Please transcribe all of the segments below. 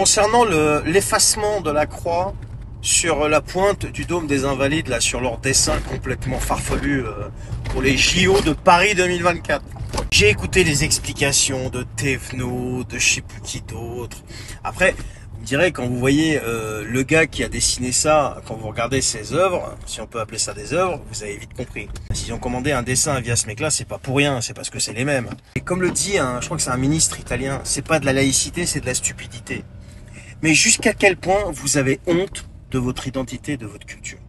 concernant le- l'effacement de la croix sur la pointe du dôme des Invalides, là, sur leur dessin complètement farfelu euh, pour les JO de Paris 2024. J'ai écouté les explications de Thévenot, de je sais plus qui d'autre. Après, vous me direz, quand vous voyez euh, le gars qui a dessiné ça, quand vous regardez ses œuvres, si on peut appeler ça des œuvres, vous avez vite compris. S'ils ont commandé un dessin via ce mec-là, c'est pas pour rien, c'est parce que c'est les mêmes. Et comme le dit, je crois que c'est un ministre italien, c'est pas de la laïcité, c'est de la stupidité. Mais jusqu'à quel point vous avez honte de votre identité, de votre culture?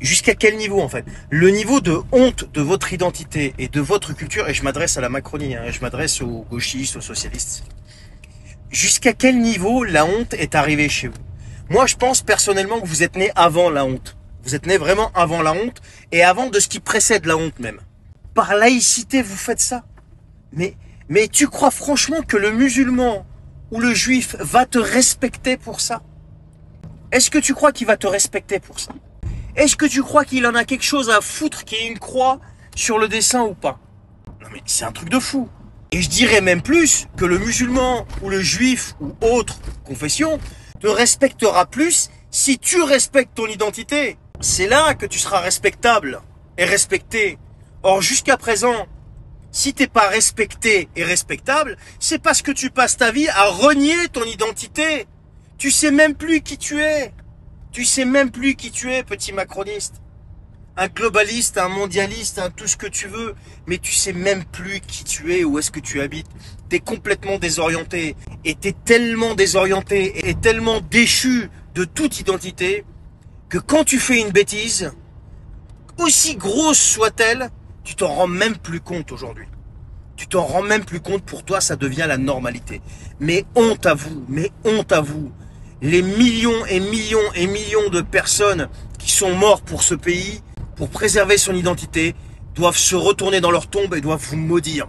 Jusqu'à quel niveau en fait? Le niveau de honte de votre identité et de votre culture, et je m'adresse à la Macronie, hein, je m'adresse aux gauchistes, aux socialistes. Jusqu'à quel niveau la honte est arrivée chez vous? Moi je pense personnellement que vous êtes né avant la honte. Vous êtes né vraiment avant la honte et avant de ce qui précède la honte même. Par laïcité vous faites ça mais, mais tu crois franchement que le musulman le juif va te respecter pour ça? Est-ce que tu crois qu'il va te respecter pour ça? Est-ce que tu crois qu'il en a quelque chose à foutre qu'il y ait une croix sur le dessin ou pas? Non mais c'est un truc de fou. Et je dirais même plus que le musulman ou le juif ou autre confession te respectera plus si tu respectes ton identité. C'est là que tu seras respectable et respecté. Or jusqu'à présent, si t'es pas respecté et respectable, c'est parce que tu passes ta vie à renier ton identité. Tu sais même plus qui tu es. Tu sais même plus qui tu es, petit macroniste. Un globaliste, un mondialiste, un tout ce que tu veux, mais tu sais même plus qui tu es, où est-ce que tu habites. T'es complètement désorienté. Et t'es tellement désorienté et tellement déchu de toute identité que quand tu fais une bêtise, aussi grosse soit-elle, tu t'en rends même plus compte aujourd'hui. Tu t'en rends même plus compte, pour toi ça devient la normalité. Mais honte à vous, mais honte à vous. Les millions et millions et millions de personnes qui sont morts pour ce pays, pour préserver son identité, doivent se retourner dans leur tombe et doivent vous maudire.